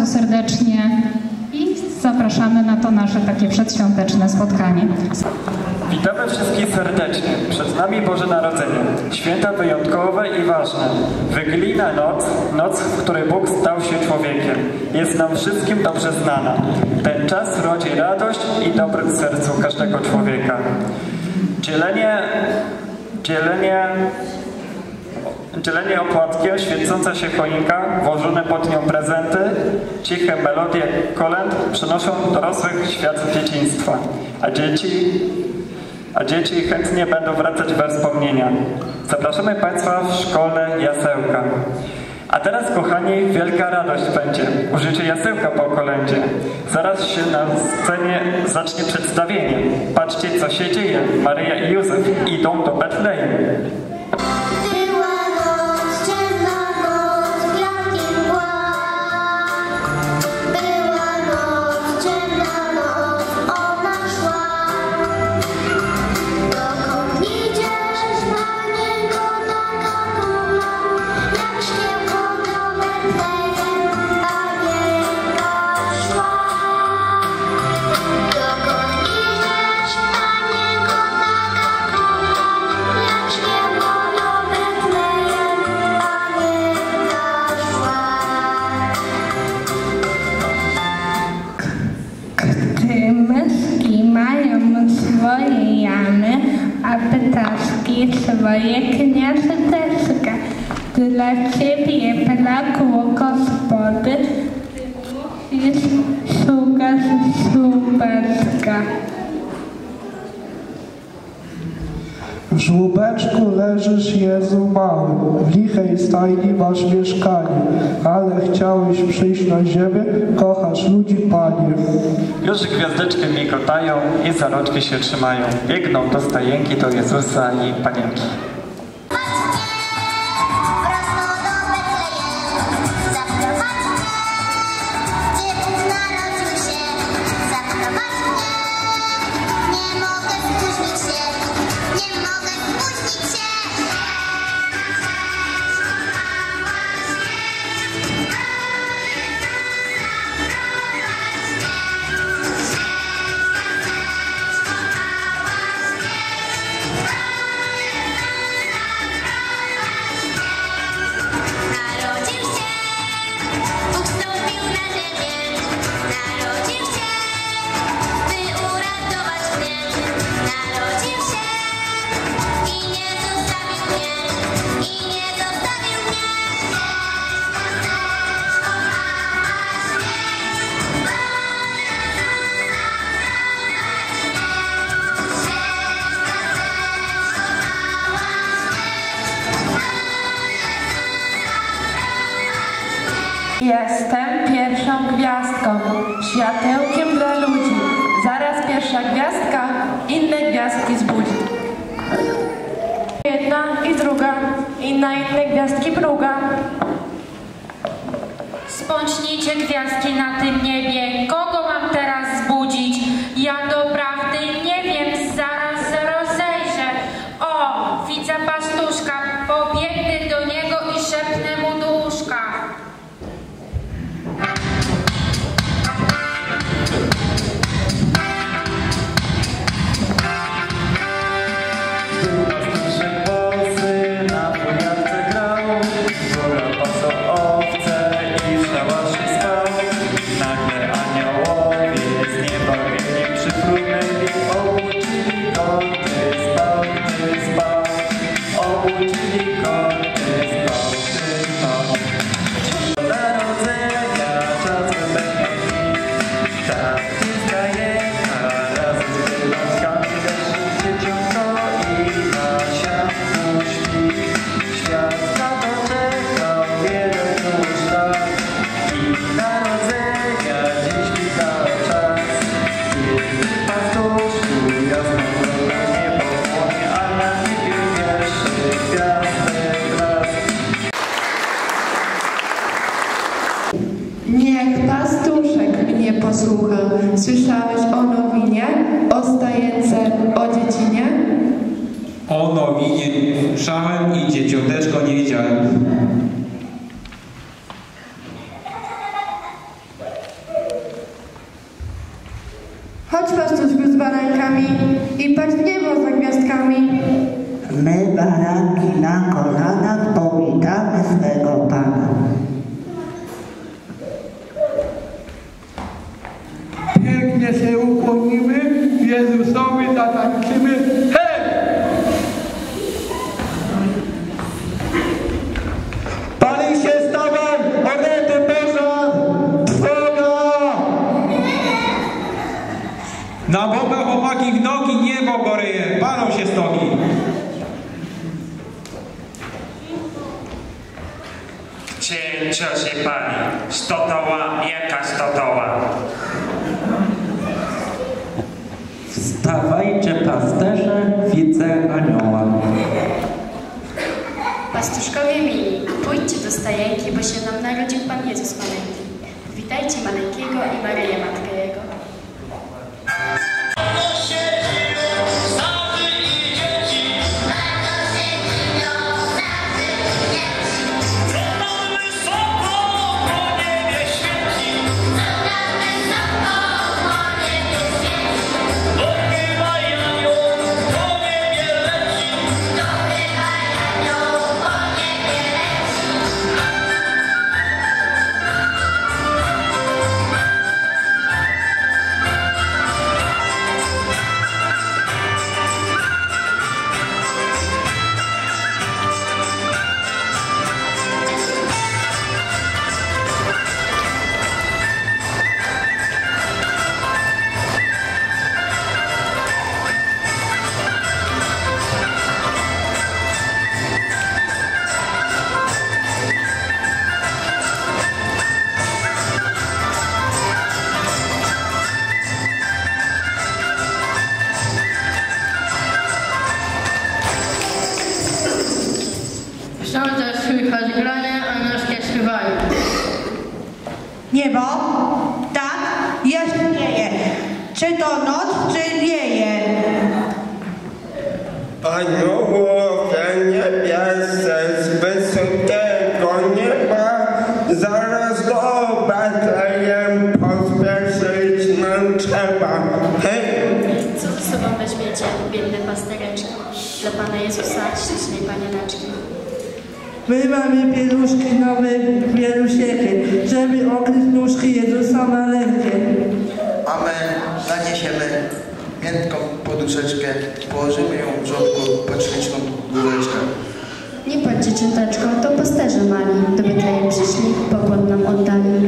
bardzo serdecznie i zapraszamy na to nasze takie przedświąteczne spotkanie. Witamy wszystkich serdecznie. Przed nami Boże Narodzenie. Święta wyjątkowe i ważne. Wigilijna noc, noc, w której Bóg stał się człowiekiem, jest nam wszystkim dobrze znana. Ten czas rodzi radość i dobry w sercu każdego człowieka. Dzielenie, dzielenie Dzielenie opłatkiem, świecąca się choinka, włożone pod nią prezenty, ciche melodie kolęd przenoszą dorosłych w świat dzieciństwa, a dzieci, a dzieci chętnie będą wracać we wspomnienia. Zapraszamy Państwa w szkole jasełka. A teraz, kochani, wielka radość będzie. Użycie jasełka po kolędzie. Zaraz się na scenie zacznie przedstawienie. Patrzcie, co się dzieje. Maryja i Józef idą do Betlejem. A ptaszki swoje gniazdeczka. Dla ciebie brakło gospody, ty musisz szukać słupeczka. W żłóbeczku leżysz, Jezu mały, w lichej stajni masz mieszkanie, ale chciałeś przyjść na ziemię, kochasz ludzi, Panie. Już gwiazdeczki migotają i za się trzymają. Biegną do stajenki do Jezusa i Panienki. Gwiazdką, światełkiem dla ludzi. Zaraz pierwsza gwiazdka inne gwiazdki zbudzi. Jedna i druga, inna inne gwiazdki druga. Spącznijcie gwiazdki na tym niebie. Kogo mam teraz zbudzić? Ja nie 박수 słyszałem i dzieciąteczko nie widziałem. Chodź pastuszku z barankami i patrz w niebo za gwiazdkami. My baranki na kolanach powitamy swego Pana. Pięknie się ukłonimy, Jezusowi zatańczymy. Cięcia się pali, stodoła, jaka stodoła? Wstawajcie pasterze, widzę anioła. Pastuszkowie mili, pójdźcie do stajenki, bo się nam narodził Pan Jezus maleńki. Witajcie maleńkiego i Maryję Matkę Jego. My mamy pieluszki nowe, pielusiechy, żeby okryć nóżki Jezusa maleńkie. A my zaniesiemy miętką poduszeczkę, położymy ją w żołądku pod śliczną. Nie płacz dzieciętaczko, to pasterze mali, do przyszli, pokłon nam oddali.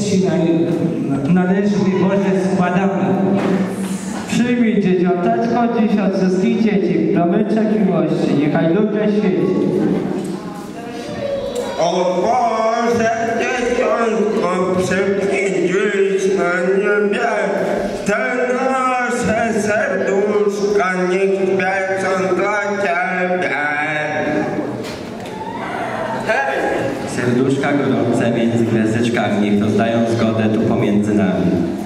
Ci należny Boże składamy. Przyjmij dzieciąteczko dziś od wszystkich dzieci, promyczek miłości, niechaj lubię świeci. O Boże, dzieciątko, przybliżyć na niebie, te nasze serduszka niech świecą dla Ciebie. Serduszka gorące między gwiazdeczkami, niech rozdają zgodę tu pomiędzy nami.